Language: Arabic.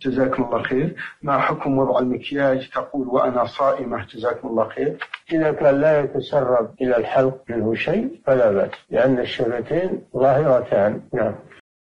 جزاكم الله خير. ما حكم وضع المكياج تقول وأنا صائمة جزاكم الله خير. إذا كان لا يتسرب إلى الحلق منه شيء فلا بأس لأن الشفتين ظاهرتان. نعم.